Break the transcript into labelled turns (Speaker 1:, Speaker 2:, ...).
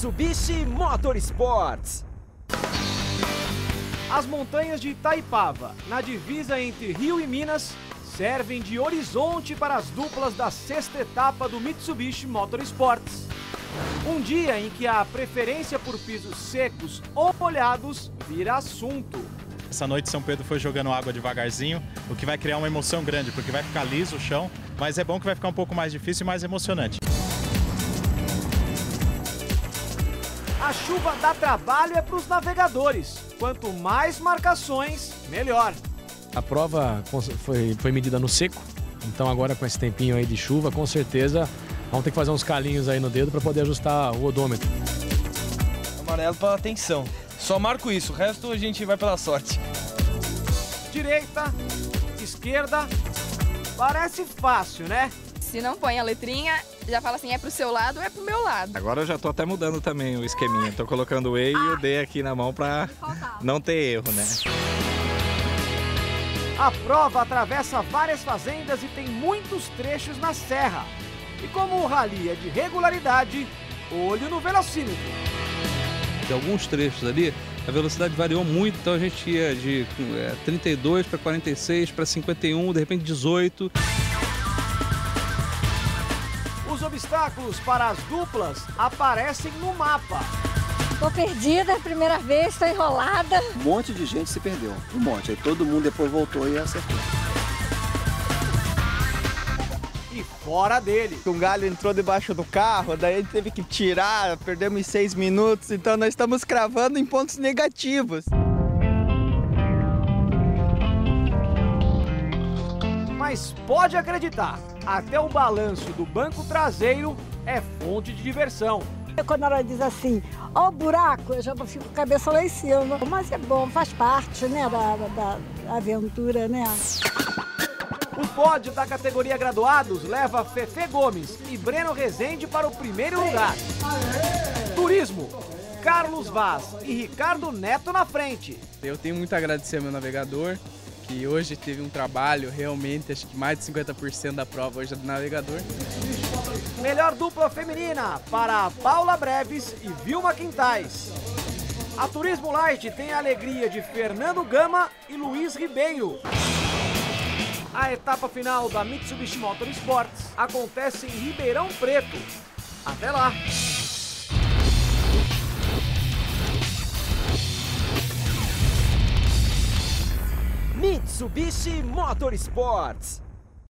Speaker 1: Mitsubishi Motorsports.
Speaker 2: As montanhas de Itaipava, na divisa entre Rio e Minas, servem de horizonte para as duplas da sexta etapa do Mitsubishi Motorsports. Um dia em que a preferência por pisos secos ou molhados vira assunto.
Speaker 3: Essa noite São Pedro foi jogando água devagarzinho, o que vai criar uma emoção grande, porque vai ficar liso o chão, mas é bom que vai ficar um pouco mais difícil e mais emocionante.
Speaker 2: A chuva dá trabalho é para os navegadores. Quanto mais marcações, melhor.
Speaker 4: A prova foi, foi medida no seco, então agora com esse tempinho aí de chuva, com certeza vamos ter que fazer uns calinhos aí no dedo para poder ajustar o odômetro.
Speaker 5: Amarelo para atenção. Só marco isso, o resto a gente vai pela sorte.
Speaker 2: Direita, esquerda, parece fácil, né?
Speaker 6: Se não põe a letrinha, já fala assim, é pro seu lado ou é pro meu lado.
Speaker 7: Agora eu já tô até mudando também o esqueminha. Tô colocando o E e o D aqui na mão pra não ter erro, né?
Speaker 2: A prova atravessa várias fazendas e tem muitos trechos na serra. E como o rally é de regularidade, olho no velocímetro.
Speaker 8: De alguns trechos ali, a velocidade variou muito, então a gente ia de é, 32 para 46 para 51, de repente 18.
Speaker 2: Os obstáculos para as duplas aparecem no mapa.
Speaker 9: Tô perdida, é a primeira vez, tô enrolada.
Speaker 10: Um monte de gente se perdeu, um monte. Aí todo mundo depois voltou e acertou.
Speaker 2: E fora dele.
Speaker 5: Um galho entrou debaixo do carro, daí gente teve que tirar, perdemos seis minutos, então nós estamos cravando em pontos negativos.
Speaker 2: Mas pode acreditar, até o balanço do banco traseiro é fonte de diversão.
Speaker 9: Quando ela diz assim, ó o buraco, eu já fico com a cabeça lá em cima. Mas é bom, faz parte, né, da, da, da aventura, né?
Speaker 2: O pódio da categoria graduados leva Fefe Gomes e Breno Rezende para o primeiro lugar. Turismo, Carlos Vaz e Ricardo Neto na frente.
Speaker 11: Eu tenho muito a agradecer ao meu navegador, que hoje teve um trabalho realmente, acho que mais de 50% da prova hoje é do navegador.
Speaker 2: Melhor dupla feminina para Paula Breves e Vilma Quintais. A Turismo Light tem a alegria de Fernando Gama e Luiz Ribeiro. A etapa final da Mitsubishi Motorsports acontece em Ribeirão Preto. Até lá!
Speaker 1: Mitsubishi Motorsports.